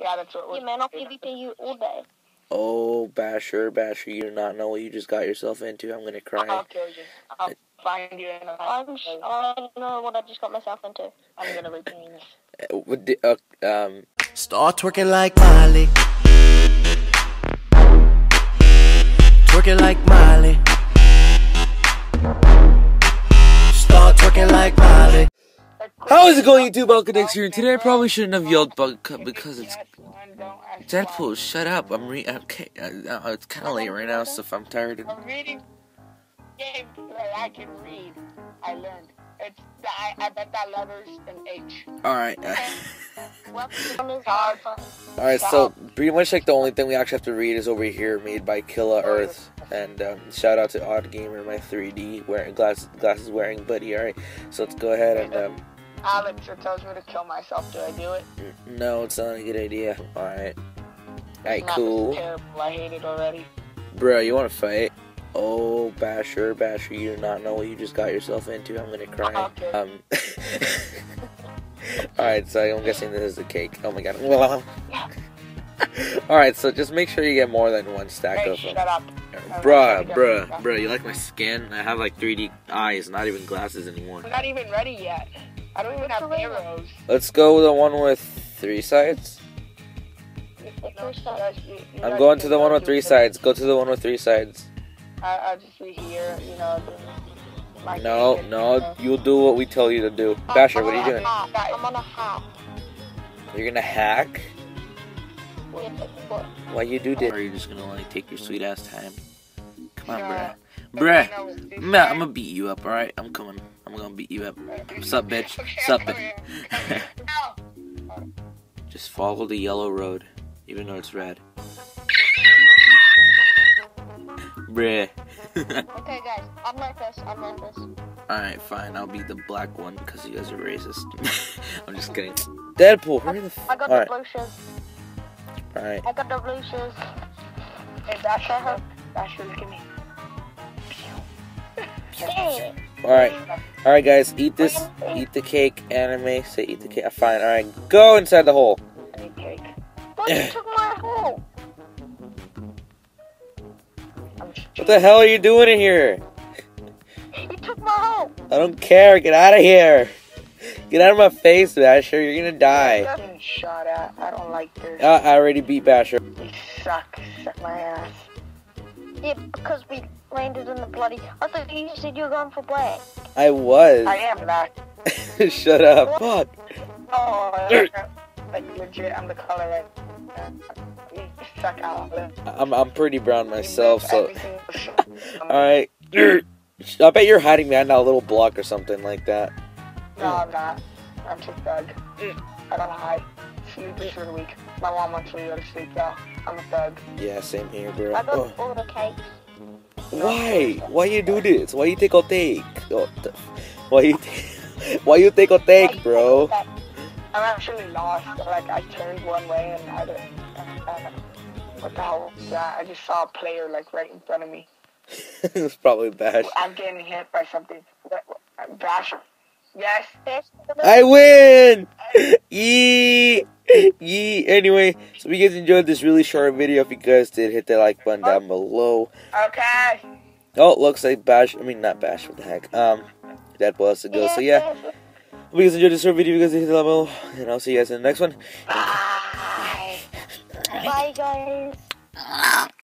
Yeah, that's what Yeah, we're man, I'll PvP you all day. Oh, Basher, Basher, you do not know what you just got yourself into. I'm gonna cry. I'll kill you. I'll find you and I'll I'm. sh- I don't know what I just got myself into. I'm gonna rip your penis. Uh, uh, um, Start twerking like Miley. Twerking like Miley. How is it going, YouTube? Welcome next year. And today I probably shouldn't have yelled bug because it's Deadpool. Shut up. I'm re. Okay, uh, it's kind of late right now, so if I'm tired. I'm reading games that I can read. I learned. It's I, I bet that letters an H. All right. Weapon is God. fun. All right, so pretty much like the only thing we actually have to read is over here, made by Killa Earth, and um, shout out to Odd Gamer, my 3D wearing glasses, glasses wearing buddy. All right, so let's go ahead and um, Alex it tells me to kill myself. Do I do it? no, it's not a good idea. All right, all right, cool, Terrible. I hate it already. bro. You want to fight? Oh, Basher, Basher, you do not know what you just got yourself into. I'm gonna cry. Okay. Um. all right, so I'm guessing this is a cake. Oh my god. Well. All right, so just make sure you get more than one stack Hey, of them. shut up. Bruh, bruh, bruh, you like my skin? I have like 3D eyes, not even glasses anymore. Not even ready yet. I don't even have arrows. Let's go with the one with three sides. No, you guys- you- you I'm going to the one with three sides. Go to the one with three sides. I, I'll just be here, you know. my No, no, you'll do what we tell you to do. Basher, what are you doing? I'm on a hack. You're gonna hack? Yeah. Why you do this? Or are you just gonna like take your sweet ass time? Come on, bruh. Bruh, I'm gonna, I'm gonna beat you up, alright? I'm coming. I'm gonna beat you up. Sup, bitch? Sup, bitch? Just follow the yellow road, even though it's red. Bruh. Okay, guys, I'm like this. I'm like this. Alright, fine. I'll be the black one because you guys are racist. I'm just kidding. Deadpool, hurry the f- I got the Alright, blue shoes. alright. I got the blue shoes. Hey. Basher, look at me. Alright. Alright, guys. Eat this. Eat the cake. Anime. Say eat the cake. Fine. Alright. Go inside the hole. I need cake. But you took my hole. What the hell are you doing in here? You took my hole. I don't care. Get out of here. Get out of my face, Basher. You're gonna die. getting shot at. I don't like this. Uh, I already beat Basher. You suck. Suck my ass. Yeah, because we landed in the bloody. I thought you said you were going for black. I was. I am that. Shut up. Fuck. Oh, like, like legit, I'm the color right. You suck out. I'm, I'm pretty brown myself, so. Alright. I bet you're hiding behind that little block or something like that. No, I'm not. I'm too thug. I don't hide. Sleep is for the week. My mom wants me to go to sleep though. I'm a thug. Yeah, same here, bro. I got Oh. all the cakes. Why? Why you do this? Why you take a take? Oh, the- why you take? Why you take a take, bro? I'm actually lost. Like I turned one way and I didn't. Uh, what the hell was that? I just saw a player like right in front of me. it's probably Bash. I'm getting hit by something. Bash. Yes. I win! Yee! Yee! Anyway, so if you guys enjoyed this really short video, if you guys did, hit that like button down below. Okay. Oh, looks like Bash. I mean, not Bash. What the heck? Um, Deadpool has to go. So yeah, if you guys enjoyed this short video, If you guys hit that below, and I'll see you guys in the next one. Bye. Bye, guys.